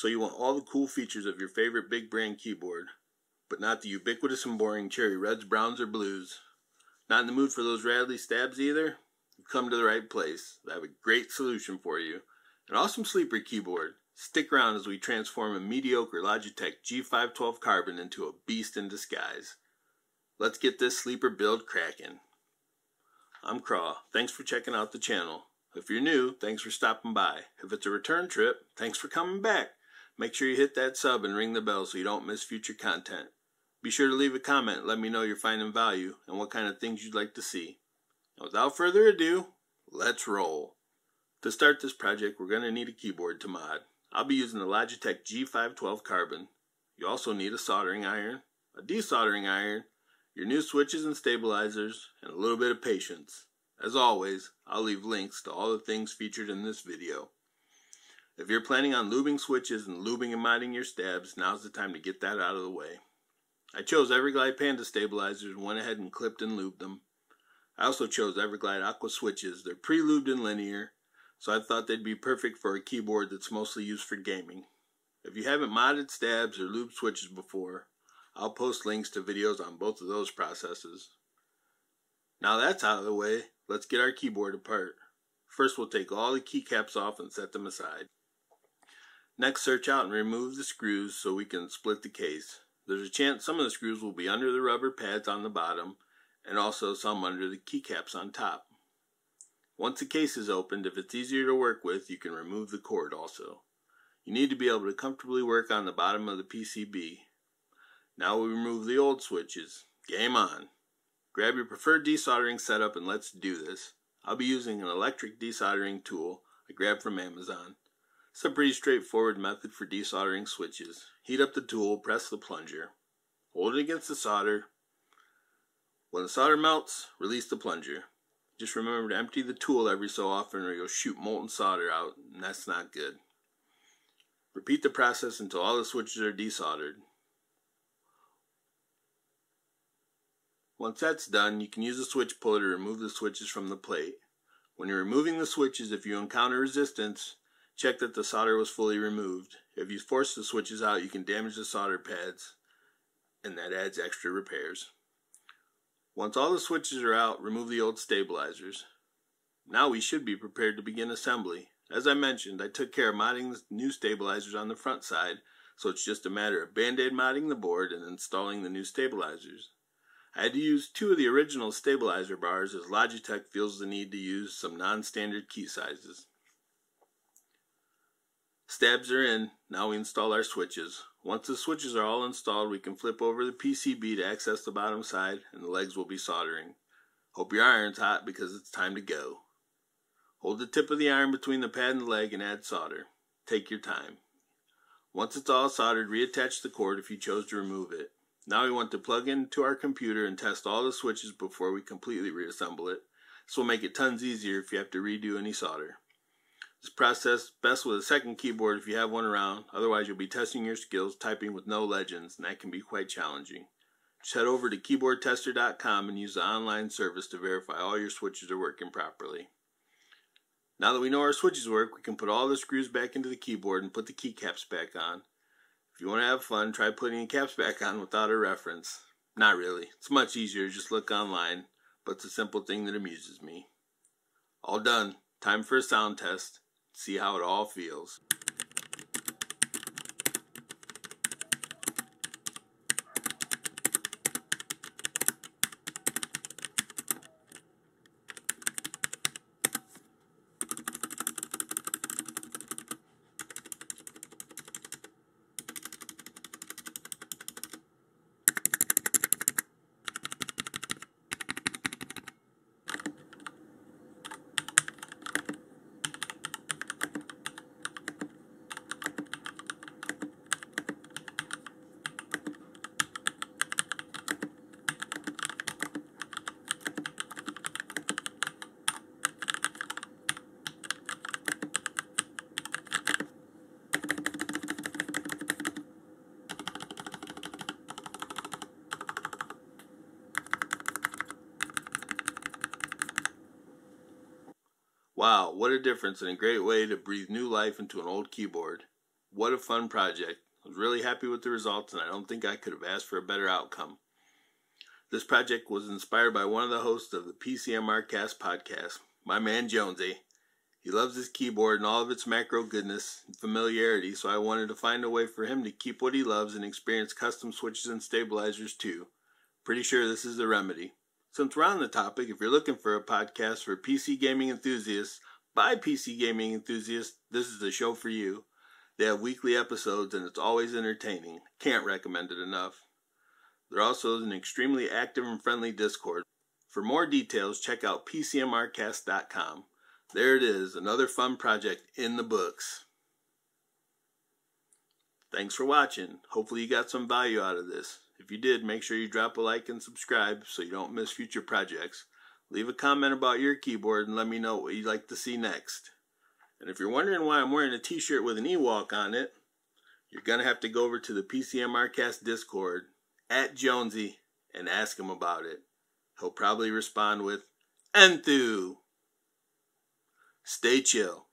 So you want all the cool features of your favorite big brand keyboard, but not the ubiquitous and boring cherry reds, browns, or blues. Not in the mood for those Radley stabs either? You've come to the right place. I have a great solution for you. An awesome sleeper keyboard. Stick around as we transform a mediocre Logitech G512 Carbon into a beast in disguise. Let's get this sleeper build cracking. I'm Craw. Thanks for checking out the channel. If you're new, thanks for stopping by. If it's a return trip, thanks for coming back. Make sure you hit that sub and ring the bell so you don't miss future content. Be sure to leave a comment let me know you're finding value and what kind of things you'd like to see. And without further ado, let's roll. To start this project, we're going to need a keyboard to mod. I'll be using the Logitech G512 Carbon. You also need a soldering iron, a desoldering iron, your new switches and stabilizers, and a little bit of patience. As always, I'll leave links to all the things featured in this video. If you're planning on lubing switches and lubing and modding your stabs, now's the time to get that out of the way. I chose Everglide Panda stabilizers and went ahead and clipped and lubed them. I also chose Everglide Aqua switches. They're pre-lubed and linear, so I thought they'd be perfect for a keyboard that's mostly used for gaming. If you haven't modded stabs or lubed switches before, I'll post links to videos on both of those processes. Now that's out of the way, let's get our keyboard apart. First we'll take all the keycaps off and set them aside. Next, search out and remove the screws so we can split the case. There's a chance some of the screws will be under the rubber pads on the bottom and also some under the keycaps on top. Once the case is opened, if it's easier to work with, you can remove the cord also. You need to be able to comfortably work on the bottom of the PCB. Now we remove the old switches. Game on. Grab your preferred desoldering setup and let's do this. I'll be using an electric desoldering tool I grabbed from Amazon. It's a pretty straightforward method for desoldering switches. Heat up the tool, press the plunger. Hold it against the solder. When the solder melts, release the plunger. Just remember to empty the tool every so often or you'll shoot molten solder out, and that's not good. Repeat the process until all the switches are desoldered. Once that's done, you can use a switch puller to remove the switches from the plate. When you're removing the switches, if you encounter resistance, Check that the solder was fully removed. If you force the switches out, you can damage the solder pads, and that adds extra repairs. Once all the switches are out, remove the old stabilizers. Now we should be prepared to begin assembly. As I mentioned, I took care of modding the new stabilizers on the front side, so it's just a matter of band-aid modding the board and installing the new stabilizers. I had to use two of the original stabilizer bars as Logitech feels the need to use some non-standard key sizes. Stabs are in. Now we install our switches. Once the switches are all installed, we can flip over the PCB to access the bottom side and the legs will be soldering. Hope your iron's hot because it's time to go. Hold the tip of the iron between the pad and the leg and add solder. Take your time. Once it's all soldered, reattach the cord if you chose to remove it. Now we want to plug into our computer and test all the switches before we completely reassemble it. This will make it tons easier if you have to redo any solder. This process best with a second keyboard if you have one around, otherwise you'll be testing your skills typing with no legends and that can be quite challenging. Just head over to keyboardtester.com and use the online service to verify all your switches are working properly. Now that we know our switches work, we can put all the screws back into the keyboard and put the keycaps back on. If you want to have fun, try putting the caps back on without a reference. Not really. It's much easier, just look online, but it's a simple thing that amuses me. All done. Time for a sound test see how it all feels. Wow, what a difference and a great way to breathe new life into an old keyboard. What a fun project. I was really happy with the results, and I don't think I could have asked for a better outcome. This project was inspired by one of the hosts of the PCMR Cast podcast, my man Jonesy. He loves his keyboard and all of its macro goodness and familiarity, so I wanted to find a way for him to keep what he loves and experience custom switches and stabilizers too. Pretty sure this is the remedy. Since we're on the topic, if you're looking for a podcast for PC gaming enthusiasts by PC gaming enthusiasts, this is the show for you. They have weekly episodes and it's always entertaining. Can't recommend it enough. There also an extremely active and friendly Discord. For more details, check out PCMRcast.com. There it is, another fun project in the books. Thanks for watching. Hopefully, you got some value out of this. If you did, make sure you drop a like and subscribe so you don't miss future projects. Leave a comment about your keyboard and let me know what you'd like to see next. And if you're wondering why I'm wearing a t shirt with an Ewok on it, you're going to have to go over to the PCMRcast Discord at Jonesy and ask him about it. He'll probably respond with, Enthu! Stay chill.